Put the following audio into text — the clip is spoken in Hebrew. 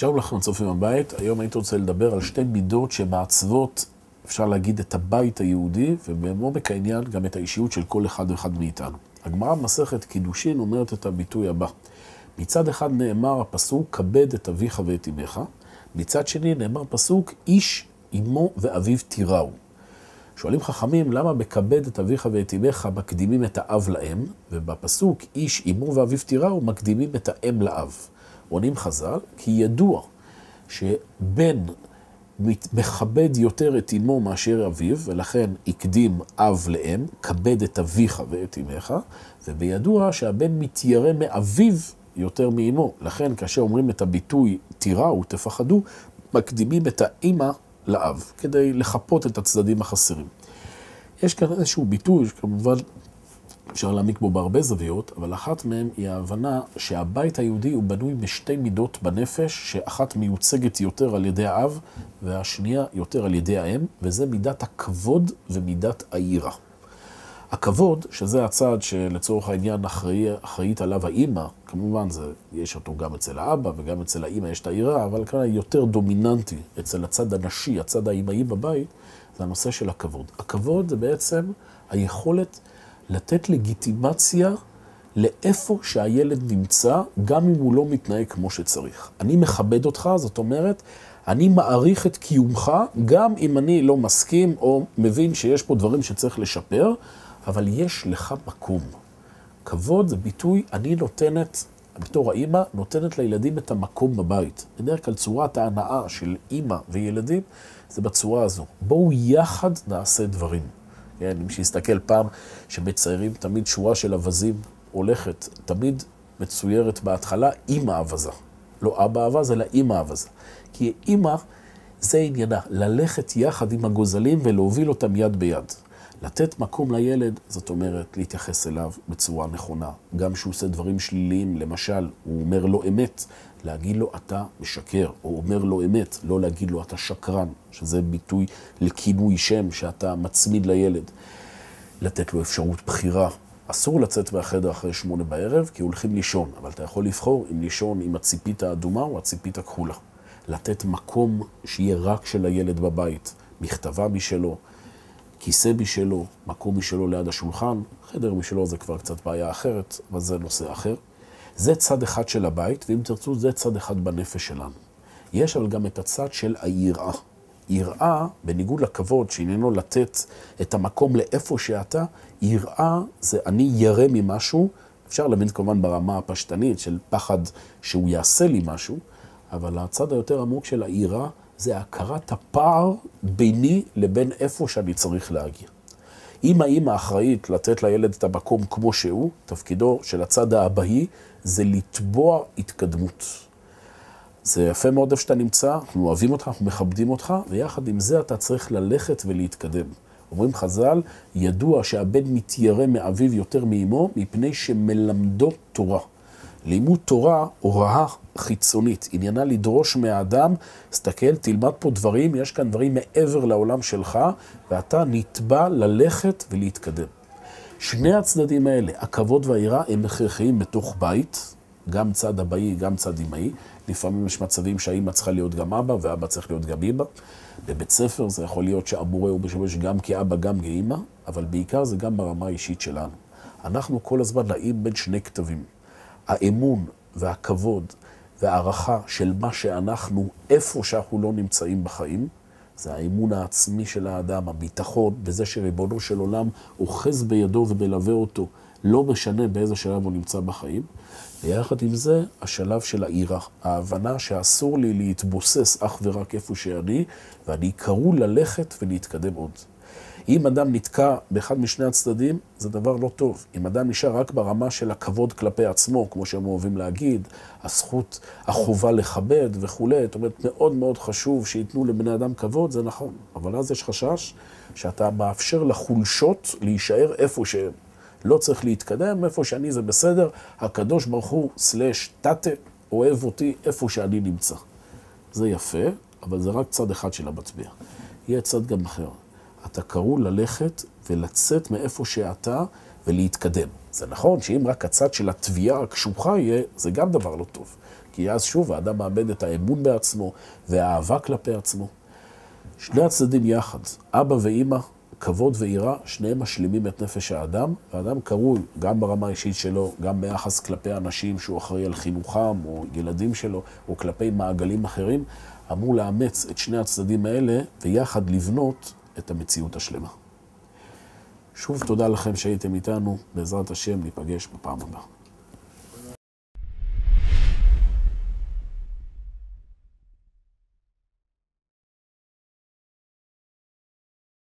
שלום לכם, צופים בבית. היום הייתי רוצה לדבר על שתי מידות שמעצבות, אפשר להגיד, את הבית היהודי, ובעומק העניין גם את האישיות של כל אחד ואחד מאיתנו. הגמרא במסכת קידושין אומרת את הביטוי הבא: מצד אחד נאמר הפסוק, כבד את אביך ואת אמך, מצד שני נאמר פסוק, איש אמו ואביו תיראו. שואלים חכמים, למה בכבד את אביך ואת אמך מקדימים את האב לאם, ובפסוק איש אמו ואביו תיראו מקדימים את האם לאב? עונים חז"ל, כי ידוע שבן מכבד יותר את אמו מאשר אביו, ולכן הקדים אב לאם, כבד את אביך ואת אמך, ובידוע שהבן מתיירא מאביו יותר מאמו. לכן כאשר אומרים את הביטוי תיראו, תפחדו, מקדימים את האימא לאב, כדי לחפות את הצדדים החסרים. יש כאן איזשהו ביטוי, כמובן אפשר להעמיק בו בהרבה זוויות, אבל אחת מהן היא ההבנה שהבית היהודי הוא בנוי בשתי מידות בנפש, שאחת מיוצגת יותר על ידי האב, והשנייה יותר על ידי האם, וזה מידת הכבוד ומידת היראה. הכבוד, שזה הצד שלצורך העניין אחראי, אחראית עליו האימא, כמובן זה, יש אותו גם אצל האבא וגם אצל האימא יש את היראה, אבל כאן יותר דומיננטי אצל הצד הנשי, הצד האימהי בבית, זה הנושא של הכבוד. הכבוד זה בעצם היכולת לתת לגיטימציה לאיפה שהילד נמצא, גם אם הוא לא מתנהג כמו שצריך. אני מכבד אותך, זאת אומרת, אני מעריך את קיומך, גם אם אני לא מסכים או מבין שיש פה דברים שצריך לשפר, אבל יש לך מקום. כבוד זה ביטוי, אני נותנת, בתור האימא, נותנת לילדים את המקום בבית. בדרך כלל צורת ההנאה של אימא וילדים זה בצורה הזו. בואו יחד נעשה דברים. כן, מי שיסתכל פעם, שמציירים תמיד שורה של אווזים הולכת, תמיד מצוירת בהתחלה אימא אווזה. לא אבא אווז, אלא אימא אווזה. כי אימא, זה עניינה, ללכת יחד עם הגוזלים ולהוביל אותם יד ביד. לתת מקום לילד, זאת אומרת, להתייחס אליו בצורה נכונה. גם כשהוא עושה דברים שליליים, למשל, הוא אומר לו אמת, להגיד לו אתה משקר, או אומר לו אמת, לא להגיד לו אתה שקרן, שזה ביטוי לכינוי שם שאתה מצמיד לילד. לתת לו אפשרות בחירה. אסור לצאת מהחדר אחרי שמונה בערב, כי הולכים לישון, אבל אתה יכול לבחור אם לישון עם הציפית האדומה או הציפית הכחולה. לתת מקום שיהיה רק של הילד בבית, מכתבה משלו, כיסא משלו, מקום משלו ליד השולחן, חדר משלו זה כבר קצת בעיה אחרת, אבל זה נושא אחר. זה צד אחד של הבית, ואם תרצו, זה צד אחד בנפש שלנו. יש אבל גם את הצד של היראה. יראה, בניגוד לכבוד, שעניינו לתת את המקום לאיפה שאתה, יראה זה אני ירא ממשהו, אפשר להבין כמובן ברמה הפשטנית של פחד שהוא יעשה לי משהו, אבל הצד היותר עמוק של היראה זה הכרת הפער ביני לבין איפה שאני צריך להגיע. אם האימא אחראית לתת לילד את המקום כמו שהוא, תפקידו של הצד האבהי זה לתבוע התקדמות. זה יפה מאוד איפה שאתה נמצא, אנחנו אוהבים אותך, אנחנו מכבדים אותך, ויחד עם זה אתה צריך ללכת ולהתקדם. אומרים חז"ל, ידוע שהבן מתיירא מאביו יותר מאמו, מפני שמלמדו תורה. לימוד תורה, הוראה חיצונית, עניינה לדרוש מהאדם, תסתכל, תלמד פה דברים, יש כאן דברים מעבר לעולם שלך, ואתה נתבע ללכת ולהתקדם. שני הצדדים האלה, הכבוד והיראה, הם הכרחיים בתוך בית, גם צד אבאי, גם צד אמאי. לפעמים יש מצבים שהאימא צריכה להיות גם אבא, ואבא צריך להיות גם אימא. בבית ספר זה יכול להיות שהמורה הוא משמש גם כאבא, גם כאימא, אבל בעיקר זה גם ברמה האישית שלנו. אנחנו כל הזמן נעים בין שני כתבים. האמון והכבוד והערכה של מה שאנחנו, איפה שאנחנו לא נמצאים בחיים, זה האמון העצמי של האדם, הביטחון בזה שריבונו של עולם אוחז בידו ומלווה אותו, לא משנה באיזה שלב הוא נמצא בחיים. ויחד עם זה, השלב של העירה, ההבנה שאסור לי להתבוסס אך ורק איפה שאני, ואני קרוא ללכת ולהתקדם עוד. אם אדם נתקע באחד משני הצדדים, זה דבר לא טוב. אם אדם נשאר רק ברמה של הכבוד כלפי עצמו, כמו שהם אוהבים להגיד, הזכות, החובה לכבד וכולי, זאת אומרת, מאוד מאוד חשוב שייתנו לבני אדם כבוד, זה נכון. אבל אז יש חשש שאתה מאפשר לחולשות להישאר איפה שהם. לא צריך להתקדם, איפה שאני זה בסדר, הקדוש ברוך הוא, סלש תתה, אוהב אותי איפה שאני נמצא. זה יפה, אבל זה רק צד אחד של המטבע. יהיה צד גם אחר. אתה קרוא ללכת ולצאת מאיפה שאתה ולהתקדם. זה נכון שאם רק הצד של התביעה הקשוחה יהיה, זה גם דבר לא טוב. כי אז שוב האדם מאבד את האמון בעצמו והאהבה כלפי עצמו. שני הצדדים יחד, אבא ואימא, כבוד ויראה, שניהם משלימים את נפש האדם, והאדם קרוי גם ברמה האישית שלו, גם ביחס כלפי אנשים שהוא אחראי על חינוכם, או ילדים שלו, או כלפי מעגלים אחרים, אמור לאמץ את שני הצדדים האלה, ויחד לבנות את המציאות השלמה. שוב תודה לכם שהייתם איתנו, בעזרת השם ניפגש בפעם הבאה.